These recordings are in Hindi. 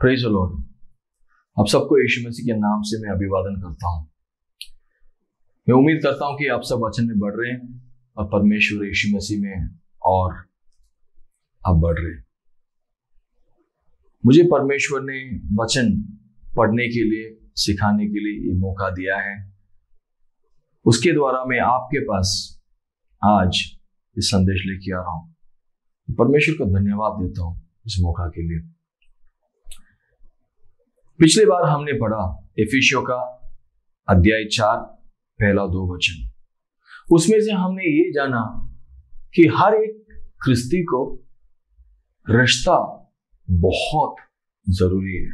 प्रेज लॉर्ड आप सबको यीशु मसीह के नाम से मैं अभिवादन करता हूँ। मैं उम्मीद करता हूँ कि आप सब वचन में बढ़ रहे हैं और परमेश्वर यीशु मसीह में और आप बढ़ रहे हैं। मुझे परमेश्वर ने वचन पढ़ने के लिए, सिखाने के लिए ये मौका दिया है। उसके द्वारा मैं आपके पास आज इस संदेश लेके आ रहा हूँ। परमेश्वर को धन्यवाद देता हूँ इस मौका के लिए। पिछले बार हमने पढ़ा एफिशियो का अध्याय चार, पहला दो वचन। उसमें से हमने ये जाना कि हर एक क्रिस्ती को रिश्ता बहुत ज़रूरी है।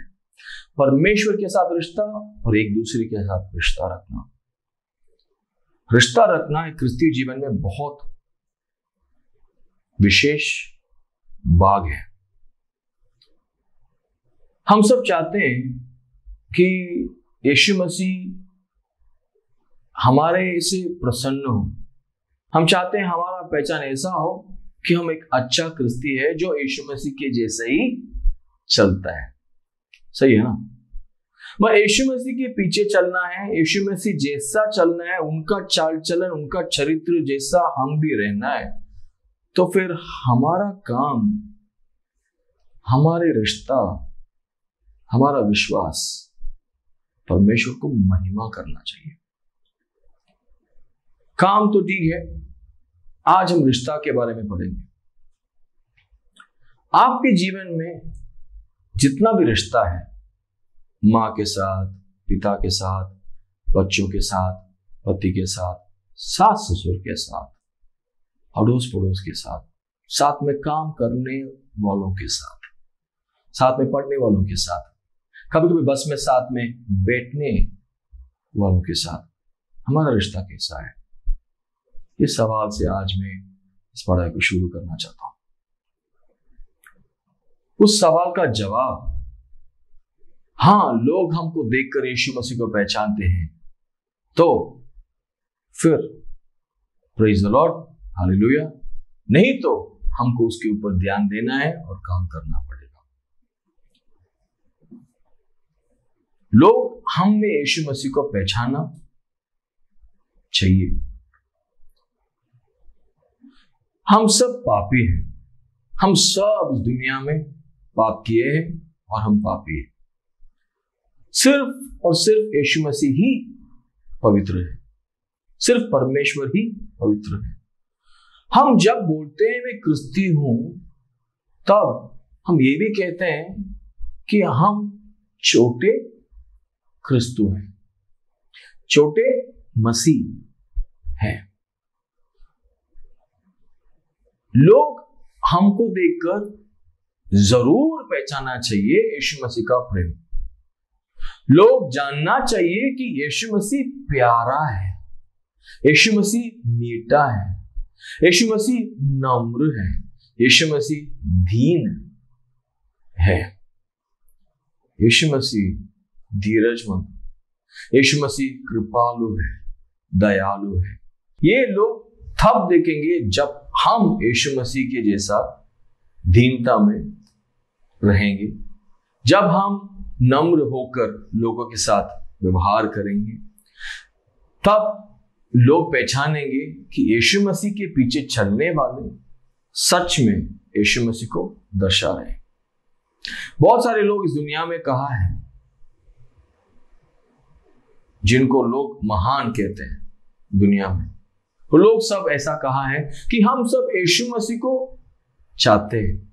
परमेश्वर के साथ रिश्ता और एक दूसरे के साथ रिश्ता रखना। रिश्ता रखना एक क्रिस्ती जीवन में बहुत विशेष बाग है। हम सब चाहते हैं कि यीशु मसीह हमारे से प्रसन्न हो। हम चाहते हैं हमारा पहचान ऐसा हो कि हम एक अच्छा क्रिस्ती है जो यीशु मसीह के जैसे ही चलता है। सही है ना? मैं यीशु मसीह के पीछे चलना है, यीशु मसीह जैसा चलना है, उनका चाल चलन, उनका चरित्र जैसा हम भी रहना है तो फिर हमारा काम, हमारे रिश्ता हमारा विश्वास परमेश्वर को महिमा करना चाहिए। काम तो ठीक है, आज हम रिश्ता के बारे में पढ़ेंगे। आपके जीवन में जितना भी रिश्ता है, माँ के साथ, पिता के साथ, बच्चों के साथ, पति के साथ, सास ससुर के साथ अड़ोस पड़ोस के साथ साथ में काम करने वालों के साथ साथ में पढ़ने वालों के साथ कभी कभी बस में साथ में बैठने वालों के साथ हमारा रिश्ता कैसा है? इस सवाल से आज मैं इस पढ़ाई को शुरू करना चाहता हूँ। उस सवाल का जवाब हाँ लोग हमको देखकर यीशु मसीह को पहचानते हैं। तो फिर प्रेज द लॉर्ड हालेलुया नहीं तो हमको उसके ऊपर ध्यान देना है और काम करना पड़ेगा। लोग, हम में यीशु मसीह को पहचाना चाहिए। हम सब पापी हैं। हम सब इस दुनिया में पाप किए हैं और हम पापी हैं। सिर्फ़ और सिर्फ़ यीशु मसीह ही पवित्र है। सिर्फ़ परमेश्वर ही पवित्र है। हम जब बोलते हैं, मैं क्रिस्ती हूँ, तब हम ये भी कहते हैं कि हम छोटे क्रिस्तु हैं। छोटे मसीह हैं। लोग हमको देखकर ज़रूर पहचाना चाहिए यीशु मसीह का प्रेम। लोग जानना चाहिए कि यीशु मसीह प्यारा है, यीशु मसीह मीठा है, यीशु मसीह नम्र है, यीशु मसीह दीन है। यीशु मसीह धीरजमंद यीशु मसीह कृपालु है, दयालु है। ये लोग तब देखेंगे जब हम यीशु मसीह के जैसा दीनता में रहेंगे, जब हम नम्र होकर लोगों के साथ व्यवहार करेंगे, तब लोग पहचानेंगे कि यीशु मसीह के पीछे चलने वाले सच में यीशु मसीह को दर्शा रहे बहुत सारे लोग इस दुनिया में कहा है? जिनको लोग महान कहते हैं दुनिया में। वो लोग सब ऐसा कहा है कि हम सब यीशु मसीह को चाहते हैं।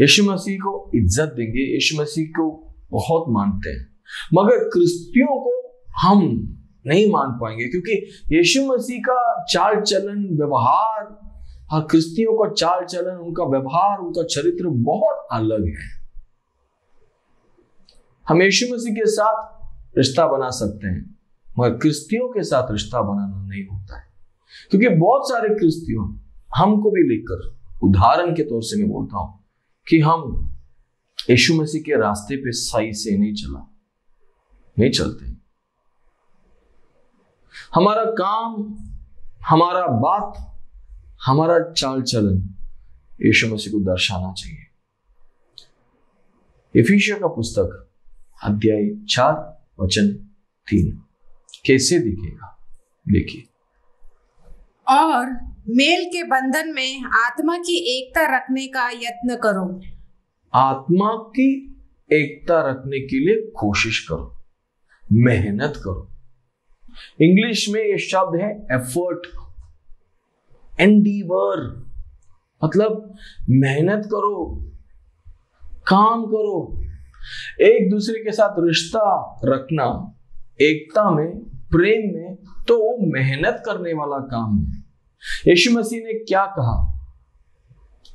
यीशु मसीह को इज़्ज़त देंगे, यीशु मसीह को बहुत मानते हैं। मगर क्रिस्तियों को हम नहीं मान पाएँगे क्योंकि यीशु मसीह का चाल चलन, व्यवहार और क्रिस्तियों का चाल चलन, उनका व्यवहार, उनका चरित्र बहुत अलग है। हम यीशु मसीह के साथ रिश्ता बना सकते हैं, मगर क्रिस्तियों के साथ रिश्ता बनाना नहीं होता है। क्योंकि बहुत सारे क्रिस्तियों, हमको भी लेकर, उदाहरण के तौर से मैं बोलता हूँ, कि हम यीशु मसीह के रास्ते पे सही से नहीं चला, नहीं चलते। हमारा काम, हमारा बात, हमारा चाल चलन यीशु मसीह को दर्शाना चाहिए। इफिशिया का पुस्तक, अध्याय चार वचन तीन। कैसे दिखेगा? देखिए। और मेल के बंधन में आत्मा की एकता रखने का यत्न करो। आत्मा की एकता रखने के लिए कोशिश करो। मेहनत करो। इंग्लिश में ये शब्द है एफर्ट। एंडीवर। मतलब मेहनत करो काम करो एक दूसरे के साथ रिश्ता रखना, एकता में, प्रेम में तो वो मेहनत करने वाला काम है। यीशु मसीह ने क्या कहा?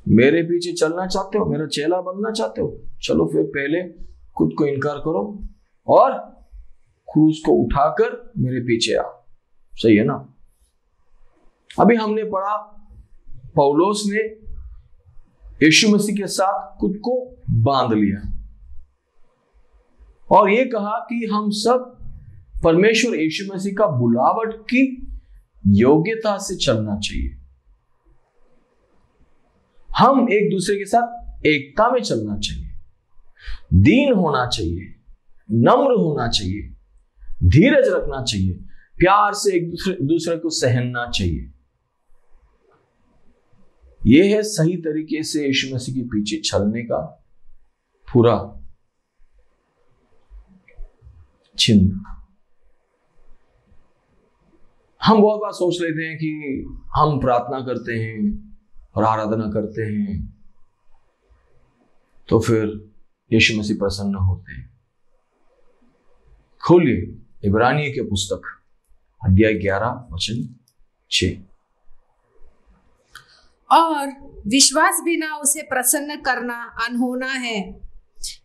मेरे पीछे चलना चाहते हो? मेरा चेला बनना चाहते हो? चलो फिर पहले खुद को इनकार करो और क्रूज को उठाकर मेरे पीछे आओ। सही है ना? अभी हमने पढ़ा, पौलोस ने यीशु मसीह के साथ खुद को बाँध लिया। और ये कहा कि हम सब परमेश्वर यीशु मसीह का बुलावट की योग्यता से चलना चाहिए। हम एक दूसरे के साथ एकता में चलना चाहिए। दीन होना चाहिए, नम्र होना चाहिए, धीरज रखना चाहिए, प्यार से एक दूसरे दूसरे को सहनना चाहिए। यह है सही तरीके से यीशु मसीह के पीछे चलने का पूरा चिन्ह। हम बहुत बार सोच लेते हैं कि हम प्रार्थना करते हैं और आराधना करते हैं तो फिर यीशु मसीह प्रसन्न होते हैं। खोलिए इब्रानी के पुस्तक, अध्याय ग्यारह, वचन छ और विश्वास बिना उसे प्रसन्न करना अनहोना है।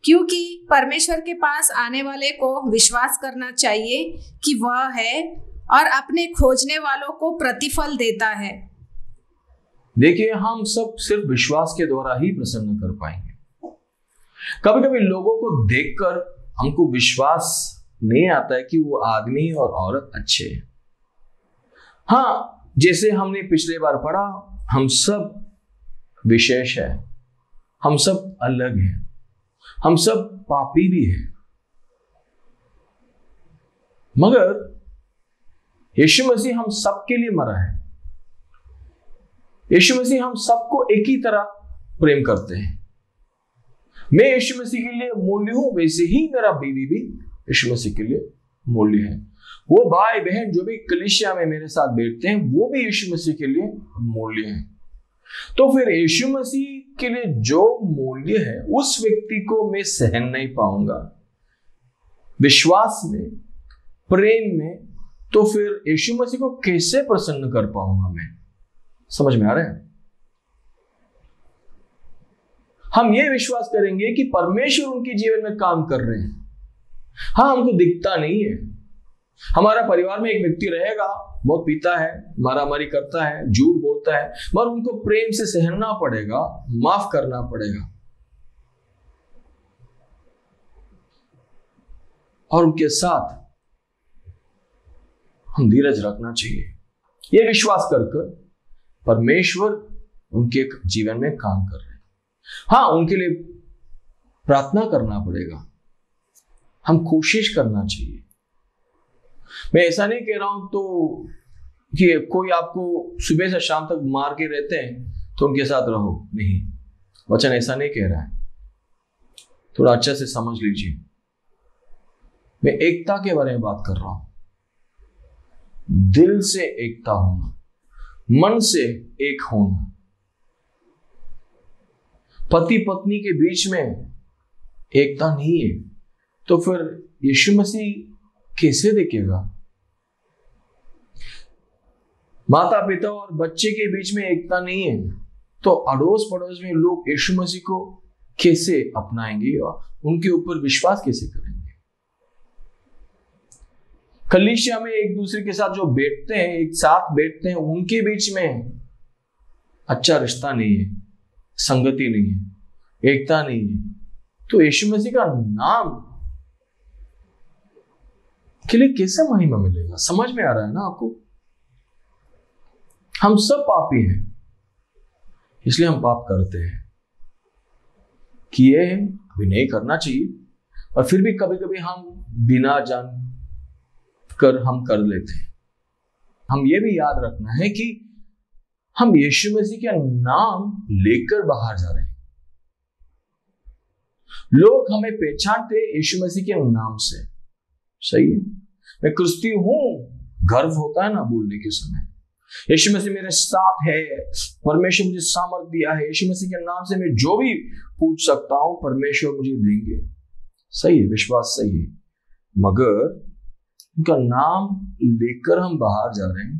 क्योंकि परमेश्वर के पास आने वाले को विश्वास करना चाहिए कि वह है और अपने खोजने वालों को प्रतिफल देता है। देखिए, हम सब सिर्फ़ विश्वास के द्वारा ही प्रसन्न कर पाएँगे। कभी कभी लोगों को देखकर हमको विश्वास नहीं आता है कि वो आदमी और औरत अच्छे हैं। हाँ जैसे हमने पिछले बार पढ़ा, हम सब विशेष है, हम सब अलग हैं। हम सब पापी भी हैं। मगर यीशु मसीह हम सबके लिए मरा है। यीशु मसीह हम सबको एक ही तरह प्रेम करते हैं। मैं यीशु मसीह के लिए मूल्य हूँ, वैसे ही मेरा बीवी भी यीशु मसीह के लिए मूल्य है। वो भाई बहन जो भी कलिशिया में मेरे साथ बैठते हैं, वो भी यीशु मसीह के लिए मूल्य है। तो फिर यीशु मसीह के लिए जो मूल्य है, उस व्यक्ति को मैं सहन नहीं पाऊँगा। विश्वास में, प्रेम में तो फिर यीशु मसीह को कैसे प्रसन्न कर पाऊँगा मैं? समझ में आ रहा है? हम ये विश्वास करेंगे कि परमेश्वर उनके जीवन में काम कर रहे हैं। हाँ हमको दिखता नहीं है। हमारा परिवार में एक व्यक्ति रहेगा, बहुत पीता है, मारामारी करता है, झूठ बोलता है, मगर उनको प्रेम से सहना पड़ेगा, माफ़ करना पड़ेगा। और उनके साथ हम धीरज रखना चाहिए। यह विश्वास कर परमेश्वर उनके जीवन में काम कर रहे हैं। हाँ उनके लिए प्रार्थना करना पड़ेगा। हम कोशिश करना चाहिए। मैं ऐसा नहीं कह रहा हूँ तो कि कोई आपको सुबह से शाम तक मार के रहते हैं तो उनके साथ रहो। नहीं। वचन ऐसा नहीं कह रहा है। थोड़ा अच्छा से समझ लीजिए। मैं एकता के बारे में बात कर रहा हूँ। दिल से एकता होना, मन से एक होना। पति पत्नी के बीच में एकता नहीं है। तो फिर यीशु मसीह कैसे देखेगा? माता पिता और बच्चे के बीच में एकता नहीं है। तो अड़ोस पड़ोस में लोग यीशु मसीह को कैसे अपनाएँगे और उनके ऊपर विश्वास कैसे करेंगे? कलिशिया में एक दूसरे के साथ जो बैठते हैं, एक साथ बैठते हैं, उनके बीच में अच्छा रिश्ता नहीं है, संगति नहीं है, एकता नहीं है। तो यीशु मसीह का नाम के लिए कैसे महिमा मिलेगा? समझ में आ रहा है ना आपको? हम सब पापी हैं। इसलिए हम पाप करते हैं। किए हैं भी नहीं करना चाहिए। और फिर भी कभी कभी हम बिना जान कर हम कर लेते हैं। हम ये भी याद रखना है कि हम यीशु मसीह का नाम लेकर बाहर जा रहे हैं। लोग हमें पहचानते यीशु मसीह के नाम से। सही है? मैं क्रिस्ती हूँ, गर्व होता है ना बोलने के समय। यीशु मसीह मेरे साथ है। परमेश्वर मुझे सामर्थ दिया है। यीशु मसीह के नाम से मैं जो भी पूछ सकता हूँ, परमेश्वर मुझे देंगे। सही है, विश्वास सही है। मगर उनका नाम लेकर हम बाहर जा रहे हैं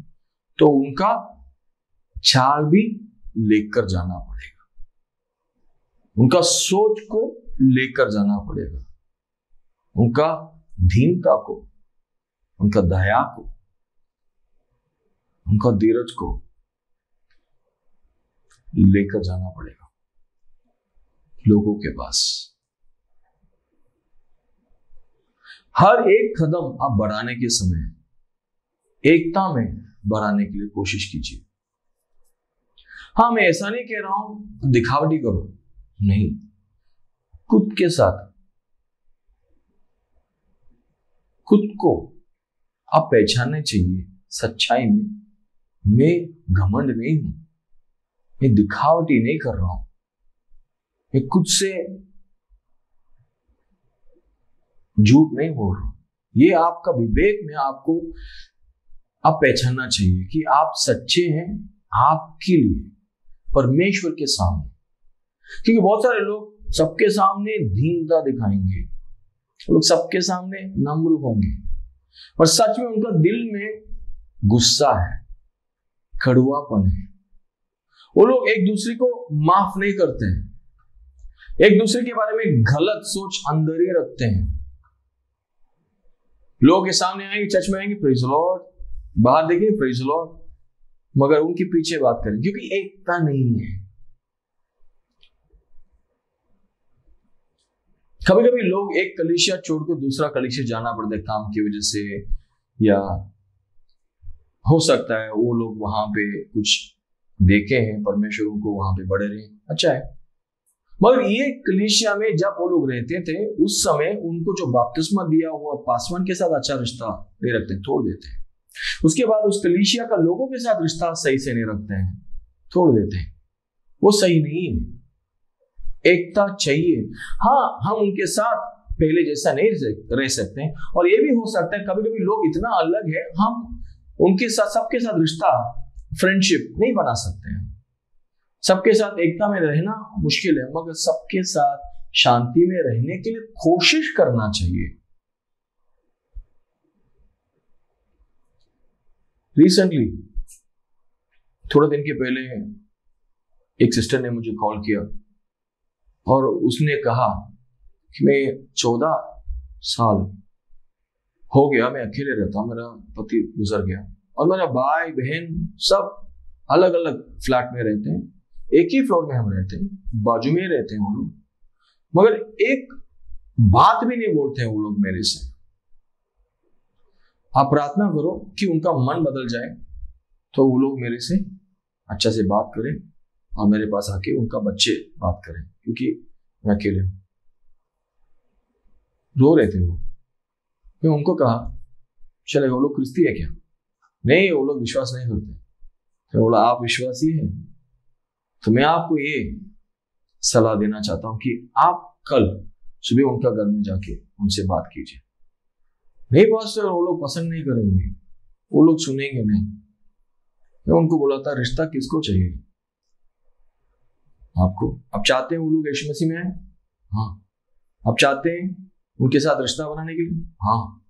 तो उनका चाल भी लेकर जाना पड़ेगा। उनका सोच को लेकर जाना पड़ेगा। उनका दीनता को, उनका दया को उनका धीरज को लेकर जाना पड़ेगा। लोगों के पास। हर एक कदम आप बढ़ाने के समय, एकता में बढ़ाने के लिए कोशिश कीजिए। हाँ मैं ऐसा नहीं कह रहा हूँ, दिखावटी करो। नहीं। खुद के साथ। खुद को आप पहचानने चाहिए, सच्चाई में मैं घमंड नहीं हूँ। मैं दिखावटी नहीं कर रहा हूँ। मैं खुद से झूठ नहीं बोल रहा ये आपका विवेक में आपको आप पहचानना चाहिए कि आप सच्चे हैं आपके लिए, परमेश्वर के सामने। क्योंकि बहुत सारे लोग सबके सामने दीनता दिखाएँगे। लोग सबके सामने नम्र होंगे। और सच में उनका दिल में गुस्सा है। कड़ुआपन है। वो लोग एक दूसरे को माफ़ नहीं करते हैं। एक दूसरे के बारे में गलत सोच अंदर ही रखते हैं। लोग के सामने आएँगे, चर्च में आएँगे प्रेज लॉर्ड बाहर देखेंगे प्रेज लॉर्ड मगर उनके पीछे बात करें क्योंकि एकता नहीं है। कभी कभी लोग एक कलिशिया छोड़कर दूसरा कलिशिया जाना पड़ता है काम की वजह से, या हो सकता है वो लोग वहाँ पे कुछ देखे हैं, परमेश्वर उनको वहाँ पे बड़े रहे। अच्छा है। मगर ये कलिशिया में जब वो लोग रहते थे, उस समय उनको जो बपतिस्मा दिया हुआ पासवान के साथ अच्छा रिश्ता नहीं रखते तोड़ देते हैं। उसके बाद उस कलिशिया का लोगों के साथ रिश्ता सही से नहीं रखते हैं तोड़ देते हैं। वो सही नहीं है। एकता चाहिए। हाँ हम उनके साथ पहले जैसा नहीं रह सकते और ये भी हो सकता है कभी कभी लोग इतना अलग है, हम उनके साथ सबके साथ रिश्ता फ्रेंडशिप नहीं बना सकते हैं। सबके साथ एकता में रहना मुश्किल है, मगर सबके साथ शांति में रहने के लिए कोशिश करना चाहिए। रिसेंटली थोड़े दिन के पहले एक सिस्टर ने मुझे कॉल किया और उसने कहा कि मैं चौदह साल हो गया, मैं अकेले रहता मेरा पति गुजर गया। और मेरा भाई, बहन सब अलग अलग फ्लैट में रहते हैं, एक ही फ्लोर में हम रहते हैं, बाजू में रहते हैं वो लोग। मगर एक बात भी नहीं बोलते हैं वो लोग मेरे से। आप प्रार्थना करो कि उनका मन बदल जाए तो वो लोग मेरे से अच्छा से बात करें और मेरे पास आके उनका बच्चे बात करें, क्योंकि मैं अकेले हूँ। रो रहे थे वो। मैं उनको कहा, चले, वो लोग क्रिस्ती है क्या? नहीं, वो लोग विश्वास नहीं करते। तो बोला, आप विश्वासी हैं? तो मैं आपको ये सलाह देना चाहता हूँ कि आप कल सुबह उनका घर में जाके उनसे बात कीजिए। नहीं पास्टर वो लोग पसंद नहीं करेंगे। वो लोग सुनेंगे नहीं। मैं उनको बोला था, रिश्ता किसको चाहिए? आपको। आप चाहते हैं वो लोग यीशु मसीह में आए? हाँ। आप चाहते हैं उनके साथ रिश्ता बनाने के लिए? हाँ।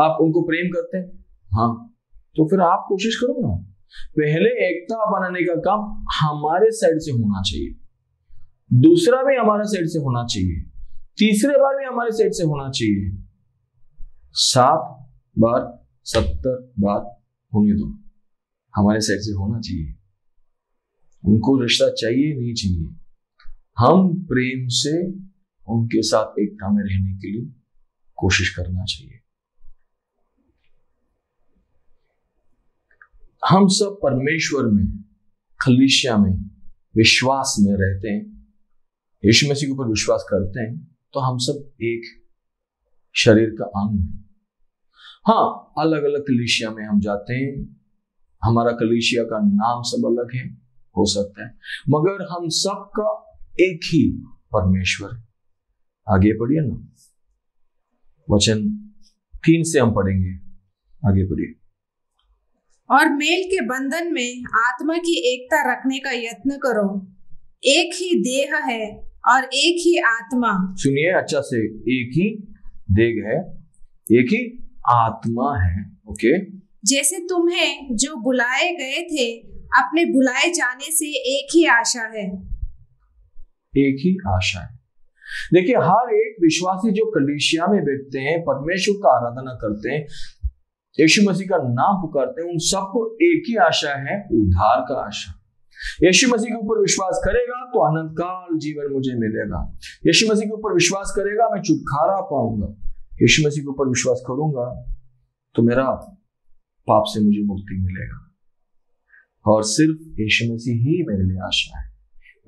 आप उनको प्रेम करते हैं? हाँ। तो फिर आप कोशिश करो ना। पहले एकता बनाने का काम हमारे साइड से होना चाहिए। दूसरा भी हमारे साइड से होना चाहिए। तीसरे बार भी हमारे साइड से होना चाहिए। सात बार सत्तर बार होने दो। हमारे साइड से होना चाहिए। उनको रिश्ता चाहिए नहीं चाहिए। हम प्रेम से उनके साथ एकता में रहने के लिए कोशिश करना चाहिए। हम सब परमेश्वर में खलीशिया में, विश्वास में रहते हैं। यीशु मसीह के ऊपर विश्वास करते हैं तो हम सब एक शरीर का अंग है। हाँ अलग अलग कलिशिया में हम जाते हैं। हमारा कलिशिया का नाम सब अलग है, हो सकता है। मगर हम सबका एक ही परमेश्वर है। आगे पढ़िए ना। वचन तीन से हम पढ़ेंगे। आगे पढ़िए। और मेल के बंधन में आत्मा की एकता रखने का यत्न करो। एक ही देह है और एक ही आत्मा। सुनिए अच्छा से एक ही देह है एक ही आत्मा है ओके? जैसे तुम्हें जो बुलाए गए थे अपने बुलाए जाने से एक ही आशा है। एक ही आशा है। देखिए, हर एक विश्वासी जो कलिशिया में बैठते हैं, परमेश्वर का आराधना करते हैं, यीशु मसीह का नाम पुकारते हैं, उन सबको एक ही आशा है, उद्धार का आशा। यीशु मसीह के ऊपर विश्वास करेगा तो अनंत काल जीवन मुझे मिलेगा। यीशु मसीह के ऊपर विश्वास करेगा, मैं छुटकारा पाऊँगा। यीशु मसीह के ऊपर विश्वास करूँगा तो मेरा पाप से मुझे मुक्ति मिलेगा। और सिर्फ़ यीशु मसीह ही मेरे लिए आशा है।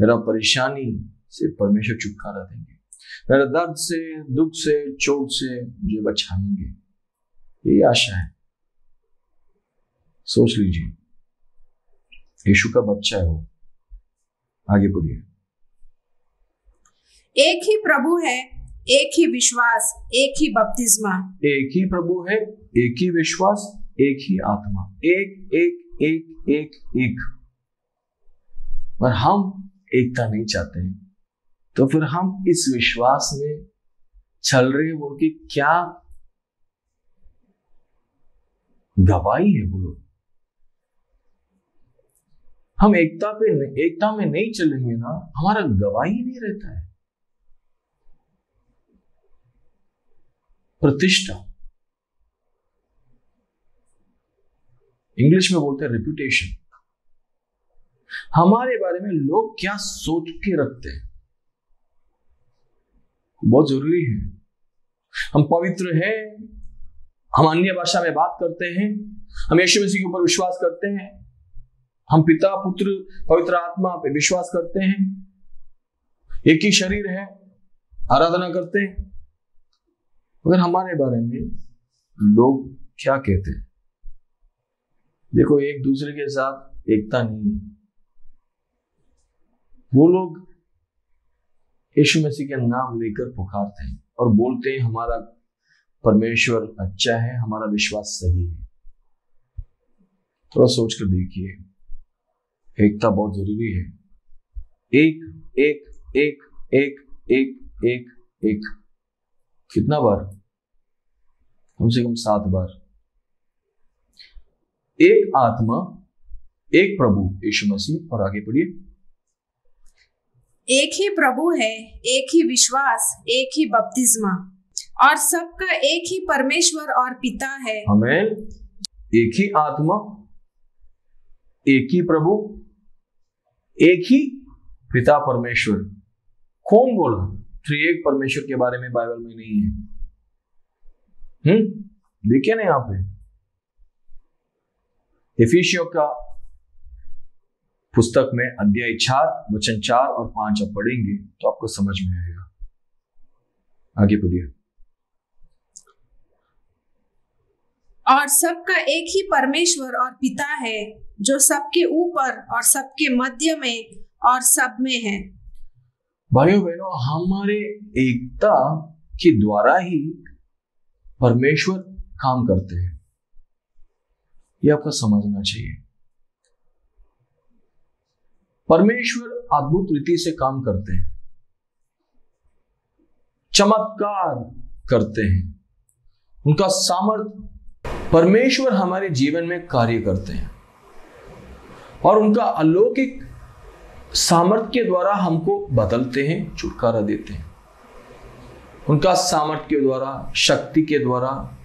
मेरा परेशानी से परमेश्वर छुटकारा देंगे। मेरा दर्द से दुख से चोट से मुझे बचाएँगे। ये आशा है। सोच लीजिए। यीशु का बच्चा है वो। आगे बढ़िए। एक ही प्रभु है एक ही विश्वास एक ही बपतिस्मा। एक ही प्रभु है एक ही विश्वास एक ही आत्मा। एक एक एक एक एक। पर हम एकता नहीं चाहते हैं। तो फिर हम इस विश्वास में चल रहे हैं बोल के क्या गवाही है बोलो। हम एकता पे एकता में नहीं चलेंगे ना, हमारा गवाही नहीं रहता है। प्रतिष्ठा। इंग्लिश में बोलते हैं रेपुटेशन हमारे बारे में लोग क्या सोच के रखते हैं? बहुत ज़रूरी है। हम पवित्र हैं, हम अन्य भाषा में बात करते हैं, हम यीशु मसीह के ऊपर विश्वास करते हैं, हम पिता, पुत्र, पवित्र आत्मा पे विश्वास करते हैं, एक ही शरीर है, आराधना करते हैं। मगर हमारे बारे में लोग क्या कहते हैं? देखो, एक दूसरे के साथ एकता नहीं है। वो लोग यीशु मसीह के नाम लेकर पुकारते हैं और बोलते हैं, हमारा परमेश्वर अच्छा है, हमारा विश्वास सही है। थोड़ा सोच कर देखिए, एकता बहुत ज़रूरी है। एक एक एक एक एक एक एक। कितना बार? कम से कम सात बार। एक आत्मा, एक प्रभु यीशु मसीह। और आगे पढ़िए। एक ही प्रभु है, एक ही विश्वास, एक ही बपतिस्मा। और सबका एक ही परमेश्वर और पिता है। हमें एक ही आत्मा, एक ही प्रभु, एक ही पिता परमेश्वर। कौन बोला थ्री एक परमेश्वर के बारे में बाइबल में नहीं है। हम्म? देखिए ना यहाँ पे। का पुस्तक में अध्याय चार वचन चार और पाँच आप पढ़ेंगे तो आपको समझ में आएगा। आगे पढ़िए। और सबका एक ही परमेश्वर और पिता है जो सबके ऊपर और सबके मध्य में और सब में है। भाइयों बहनों हमारे एकता के द्वारा ही परमेश्वर काम करते हैं। यह आपको समझना चाहिए। परमेश्वर अद्भुत रीति से काम करते हैं। चमत्कार करते हैं। उनका सामर्थ परमेश्वर हमारे जीवन में कार्य करते हैं। और उनका अलौकिक सामर्थ्य के द्वारा हमको बदलते हैं, छुटकारा देते हैं। उनका सामर्थ्य के द्वारा, शक्ति के द्वारा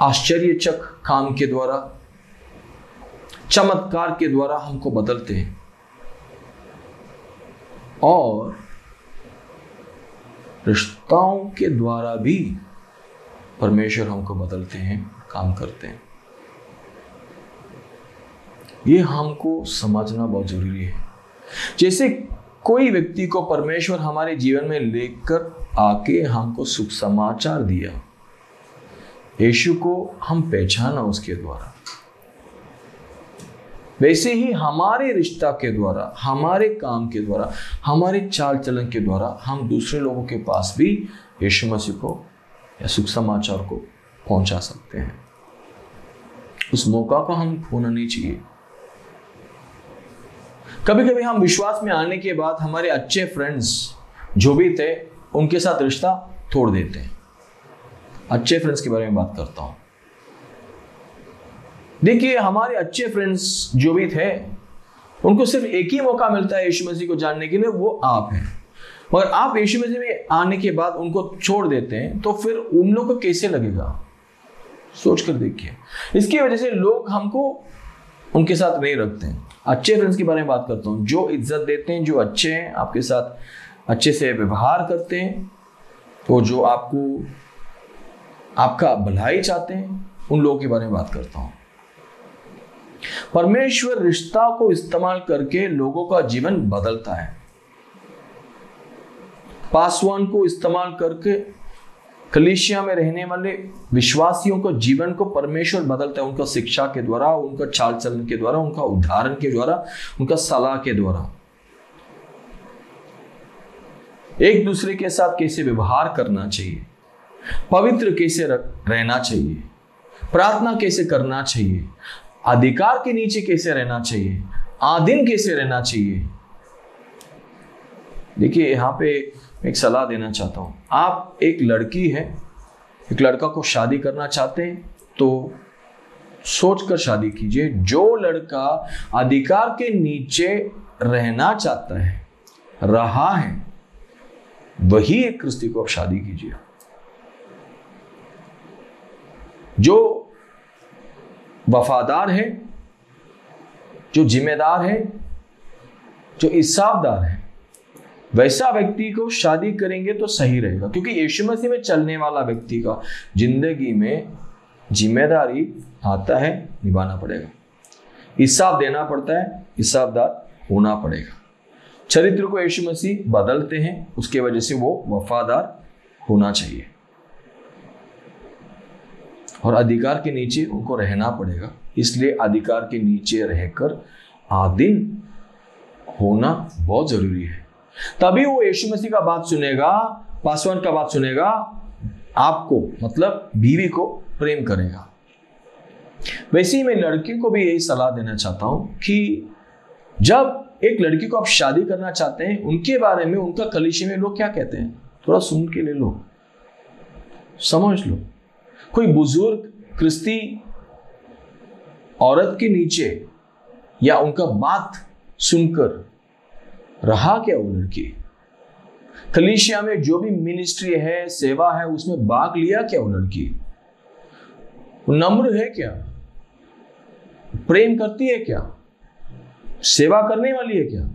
आश्चर्यचक काम के द्वारा चमत्कार के द्वारा हमको बदलते हैं। और रिश्ताओं के द्वारा भी परमेश्वर हमको बदलते हैं, काम करते हैं। ये हमको समझना बहुत ज़रूरी है। जैसे कोई व्यक्ति को परमेश्वर हमारे जीवन में लेकर आके हमको सुख समाचार दिया, यीशु को हम पहचाना उसके द्वारा। वैसे ही हमारे रिश्ता के द्वारा, हमारे काम के द्वारा, हमारे चाल चलन के द्वारा हम दूसरे लोगों के पास भी यीशु मसीह को या सुख समाचार को पहुँचा सकते हैं। उस मौका को हम खोना नहीं चाहिए। कभी कभी हम विश्वास में आने के बाद हमारे अच्छे फ्रेंड्स जो भी थे, उनके साथ रिश्ता तोड़ देते हैं। अच्छे फ्रेंड्स के बारे में बात करता हूँ। देखिए, हमारे अच्छे फ्रेंड्स जो भी थे, उनको सिर्फ़ एक ही मौका मिलता है यीशु मसीह को जानने के लिए, वो आप हैं। और आप यीशु मसीह में आने के बाद उनको छोड़ देते हैं तो फिर उन लोग को कैसे लगेगा? सोच कर देखिए। इसकी वजह से लोग हमको उनके साथ नहीं रखते हैं। अच्छे फ्रेंड्स के बारे में बात करता हूँ। जो इज़्ज़त देते हैं, जो अच्छे हैं, आपके साथ अच्छे से व्यवहार करते हैं तो जो आपको, आपका भलाई चाहते हैं, उन लोगों के बारे में बात करता हूँ। परमेश्वर रिश्ता को इस्तेमाल करके लोगों का जीवन बदलता है। पासवान को इस्तेमाल करके कलिशिया में रहने वाले विश्वासियों को जीवन को परमेश्वर बदलता है। उनका शिक्षा के द्वारा, उनका चाल चलन के द्वारा, उनका उदाहरण के द्वारा, उनका सलाह के द्वारा। एक दूसरे के साथ कैसे व्यवहार करना चाहिए? पवित्र कैसे रहना चाहिए? प्रार्थना कैसे करना चाहिए? अधिकार के नीचे कैसे रहना चाहिए? आदिन कैसे रहना चाहिए? देखिए, यहाँ पे एक सलाह देना चाहता हूँ। आप एक लड़की है, एक लड़का को शादी करना चाहते हैं तो सोच कर शादी कीजिए। जो लड़का अधिकार के नीचे रहना चाहता है, रहा है, वही एक क्रिस्ती को आप शादी कीजिए। जो वफादार है, जो जिम्मेदार है, जो इंसाफदार है। वैसा व्यक्ति को शादी करेंगे तो सही रहेगा, क्योंकि यीशु मसीह में चलने वाला व्यक्ति का ज़िंदगी में ज़िम्मेदारी आता है, निभाना पड़ेगा। हिसाब देना पड़ता है हिसाबदार होना पड़ेगा। चरित्र को यीशु मसीह बदलते हैं, उसके वजह से वो वफादार होना चाहिए। और अधिकार के नीचे उनको रहना पड़ेगा। इसलिए अधिकार के नीचे रहकर आदिन होना बहुत ज़रूरी है। तभी वो यीशु मसीह का बात सुनेगा, पासवान का बात सुनेगा, आपको मतलब बीवी को प्रेम करेगा। वैसे ही मैं लड़की को भी यही सलाह देना चाहता हूँ कि जब एक लड़की को आप शादी करना चाहते हैं, उनके बारे में, उनका कलिशे में लोग क्या कहते हैं? थोड़ा सुन के ले लो। समझ लो। कोई बुज़ुर्ग, क्रिस्ती, औरत के नीचे या उनका बात सुनकर रहा क्या वो लड़की कलिशिया में जो भी मिनिस्ट्री है, सेवा है, उसमें भाग लिया क्या वो लड़की नम्र है क्या? प्रेम करती है क्या? सेवा करने वाली है क्या?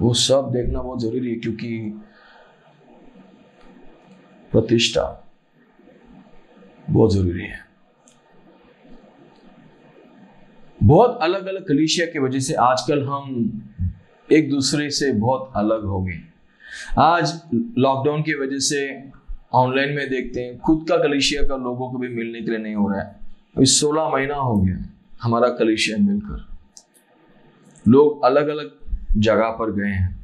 वो सब देखना बहुत ज़रूरी है, क्योंकि प्रतिष्ठा बहुत ज़रूरी है। बहुत अलग अलग कलिशिया की वजह से आजकल हम एक दूसरे से बहुत अलग हो गए। आज लॉकडाउन की वजह से ऑनलाइन में देखते हैं, खुद का कलिशिया का लोगों को भी मिलने के लिए नहीं हो रहा है। अभी सोलह महीना हो गया हमारा कलिशिया मिलकर। लोग अलग अलग जगह पर गए हैं।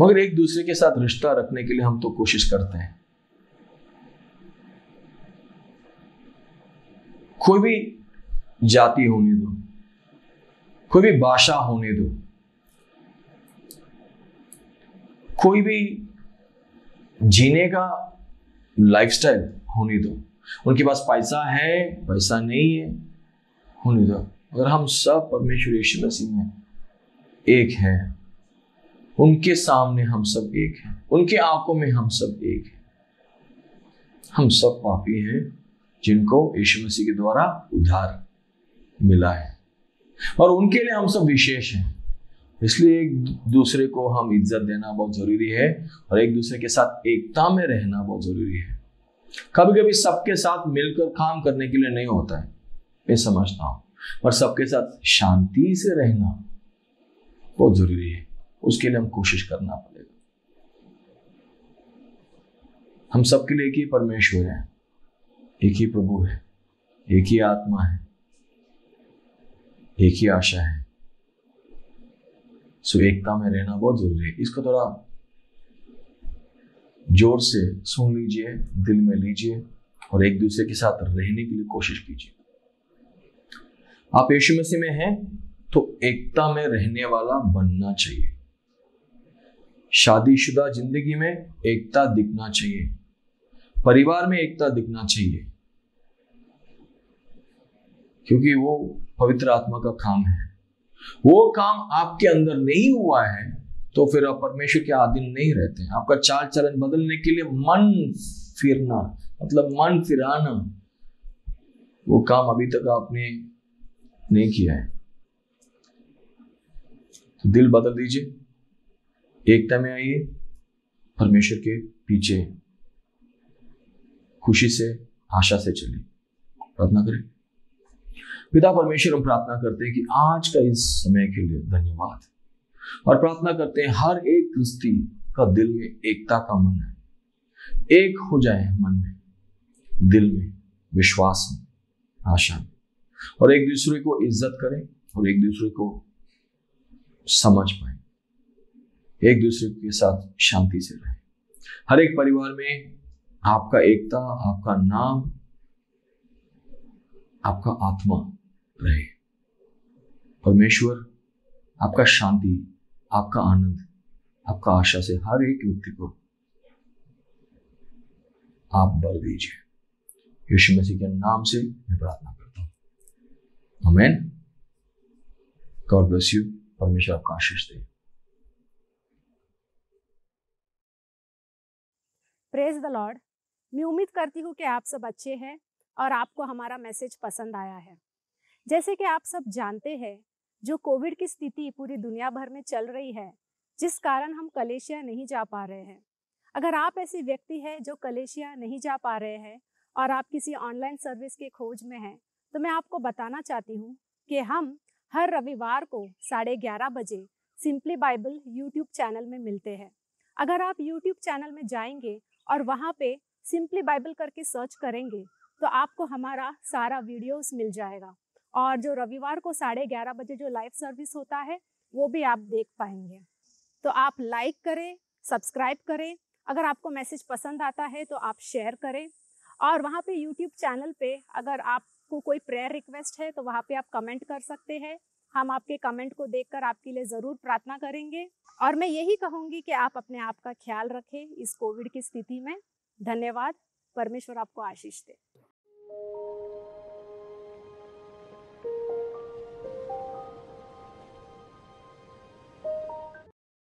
मगर एक दूसरे के साथ रिश्ता रखने के लिए हम तो कोशिश करते हैं। कोई भी जाति होने दो, कोई भी भाषा होने दो, कोई भी जीने का लाइफस्टाइल होने दो। उनके पास पैसा है, पैसा नहीं है, होने दो। अगर हम सब परमेश्वर यीशु मसीह में एक हैं, उनके सामने हम सब एक हैं, उनके आँखों में हम सब एक हैं, हम सब पापी हैं। जिनको यीशु मसीह के द्वारा उद्धार मिला है। और उनके लिए हम सब विशेष हैं। इसलिए एक दूसरे को हम इज़्ज़त देना बहुत ज़रूरी है और एक दूसरे के साथ एकता में रहना बहुत ज़रूरी है। कभी कभी सबके साथ मिलकर काम करने के लिए नहीं होता है। मैं समझता हूँ। पर सबके साथ शांति से रहना बहुत ज़रूरी है। उसके लिए हम कोशिश करना पड़ेगा। हम सबके लिए ही परमेश्वर है। एक ही प्रभु है, एक ही आत्मा है, एक ही आशा है। सो एकता में रहना बहुत ज़रूरी है। इसको थोड़ा ज़ोर से सुन लीजिए, दिल में लीजिए और एक दूसरे के साथ रहने के लिए कोशिश कीजिए। आप यीशु मसीह में हैं तो एकता में रहने वाला बनना चाहिए। शादीशुदा ज़िंदगी में एकता दिखना चाहिए। परिवार में एकता दिखना चाहिए। क्योंकि वो पवित्र आत्मा का काम है। वो काम आपके अंदर नहीं हुआ है तो फिर आप परमेश्वर के आधीन नहीं रहते हैं। आपका चाल चलन बदलने के लिए मन फिरना मतलब मन फिराना, वो काम अभी तक आपने नहीं किया है। तो दिल बदल दीजिए, एकता में आइए, परमेश्वर के पीछे खुशी से, आशा से चले। प्रार्थना करें। पिता परमेश्वर, हम प्रार्थना करते हैं कि आज का इस समय के लिए धन्यवाद। और प्रार्थना करते हैं, हर एक क्रिस्ती का दिल में एकता का मन है। एक हो जाए मन में, दिल में विश्वास में आशा। में और एक दूसरे को इज़्ज़त करें और एक दूसरे को समझ पाए। एक दूसरे के साथ शांति से रहे। हर एक परिवार में आपका एकता, आपका नाम, आपका आत्मा रहे। परमेश्वर, आपका शांति, आपका आनंद, आपका आशा से हर एक व्यक्ति को आप बल दीजिए। यीशु मसीह के नाम से मैं प्रार्थना करता हूँ। अमेन गॉड ब्लेस यू परमेश्वर आपका आशीष दे। प्रेज द लॉर्ड मैं उम्मीद करती हूँ कि आप सब अच्छे हैं और आपको हमारा मैसेज पसंद आया है। जैसे कि आप सब जानते हैं, जो कोविड की स्थिति पूरी दुनिया भर में चल रही है, जिस कारण हम कलेशिया नहीं जा पा रहे हैं। अगर आप ऐसी व्यक्ति है जो कलेशिया नहीं जा पा रहे हैं और आप किसी ऑनलाइन सर्विस के खोज में हैं तो मैं आपको बताना चाहती हूँ कि हम हर रविवार को साढ़े ग्यारह बजे सिंपली बाइबल यूट्यूब चैनल में मिलते हैं। अगर आप यूट्यूब चैनल में जाएँगे और वहाँ पे सिंपली बाइबल करके सर्च करेंगे तो आपको हमारा सारा वीडियोस मिल जाएगा। और जो रविवार को साढ़े ग्यारह बजे जो लाइव सर्विस होता है, वो भी आप देख पाएँगे। तो आप लाइक करें, सब्सक्राइब करें, अगर आपको मैसेज पसंद आता है तो आप शेयर करें। और वहाँ पे यूट्यूब चैनल पे अगर आपको कोई प्रेयर रिक्वेस्ट है तो वहाँ पे आप कमेंट कर सकते हैं। हम आपके कमेंट को देखकर आपके लिए ज़रूर प्रार्थना करेंगे। और मैं यही कहूँगी कि आप अपने आप का ख्याल रखें इस कोविड की स्थिति में। धन्यवाद। परमेश्वर आपको आशीष दे।